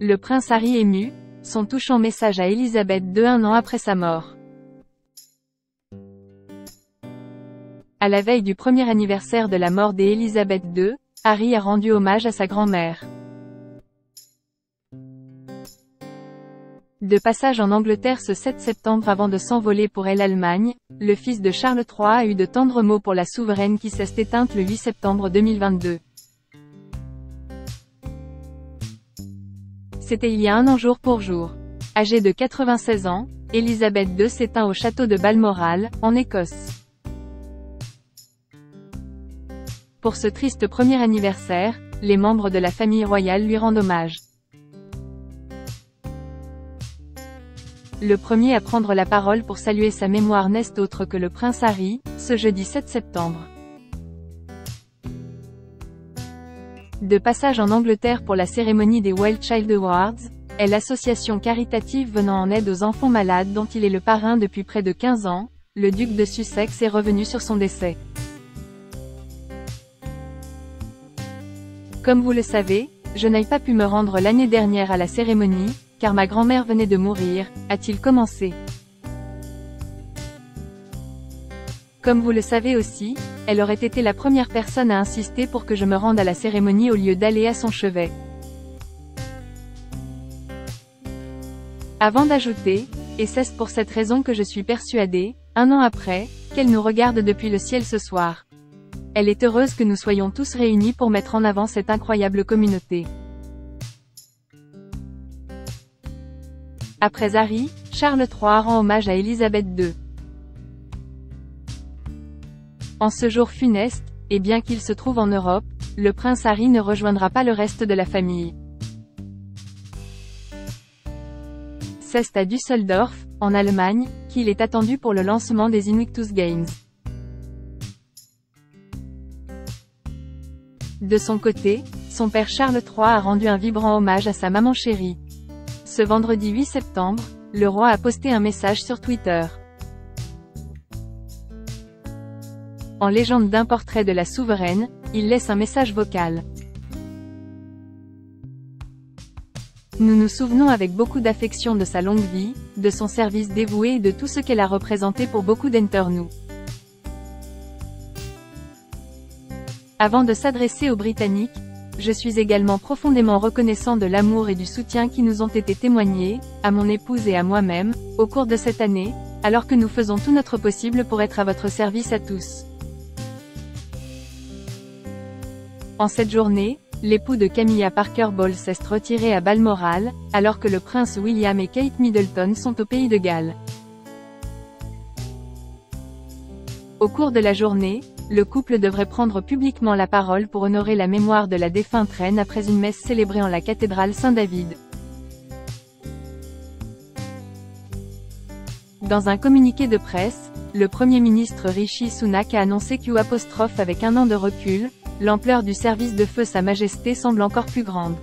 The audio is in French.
Le prince Harry ému, son touchant message à Elisabeth II un an après sa mort. À la veille du premier anniversaire de la mort d'Elisabeth II, Harry a rendu hommage à sa grand-mère. De passage en Angleterre ce 7 septembre avant de s'envoler pour elle Allemagne, le fils de Charles III a eu de tendres mots pour la souveraine qui s'est éteinte le 8 septembre 2022. C'était il y a un an jour pour jour. Âgée de 96 ans, Elisabeth II s'éteint au château de Balmoral, en Écosse. Pour ce triste premier anniversaire, les membres de la famille royale lui rendent hommage. Le premier à prendre la parole pour saluer sa mémoire n'est autre que le prince Harry, ce jeudi 7 septembre. De passage en Angleterre pour la cérémonie des Wild Child Awards, est l'association caritative venant en aide aux enfants malades dont il est le parrain depuis près de 15 ans, le duc de Sussex est revenu sur son décès. Comme vous le savez, je n'ai pas pu me rendre l'année dernière à la cérémonie, car ma grand-mère venait de mourir, a-t-il commencé. Comme vous le savez aussi, elle aurait été la première personne à insister pour que je me rende à la cérémonie au lieu d'aller à son chevet. Avant d'ajouter, et c'est pour cette raison que je suis persuadée, un an après, qu'elle nous regarde depuis le ciel ce soir. Elle est heureuse que nous soyons tous réunis pour mettre en avant cette incroyable communauté. Après Harry, Charles III rend hommage à Élisabeth II. En ce jour funeste, et bien qu'il se trouve en Europe, le prince Harry ne rejoindra pas le reste de la famille. C'est à Düsseldorf, en Allemagne, qu'il est attendu pour le lancement des Invictus Games. De son côté, son père Charles III a rendu un vibrant hommage à sa maman chérie. Ce vendredi 8 septembre, le roi a posté un message sur Twitter. En légende d'un portrait de la souveraine, il laisse un message vocal. Nous nous souvenons avec beaucoup d'affection de sa longue vie, de son service dévoué et de tout ce qu'elle a représenté pour beaucoup d'entre nous. Avant de s'adresser aux Britanniques, je suis également profondément reconnaissant de l'amour et du soutien qui nous ont été témoignés, à mon épouse et à moi-même, au cours de cette année, alors que nous faisons tout notre possible pour être à votre service à tous. En cette journée, l'époux de Camilla Parker Bowles s'est retiré à Balmoral, alors que le prince William et Kate Middleton sont au pays de Galles. Au cours de la journée, le couple devrait prendre publiquement la parole pour honorer la mémoire de la défunte reine après une messe célébrée en la cathédrale Saint-David. Dans un communiqué de presse, le Premier ministre Rishi Sunak a annoncé qu'U avec un an de recul, l'ampleur du service de feu Sa Majesté semble encore plus grande.